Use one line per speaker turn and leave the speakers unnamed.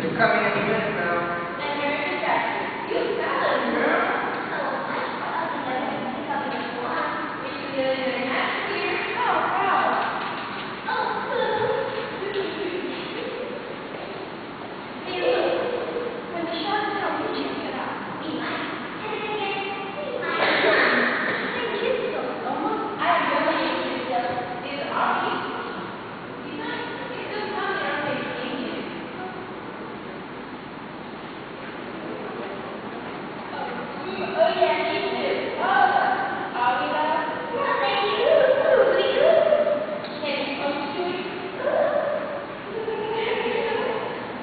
They're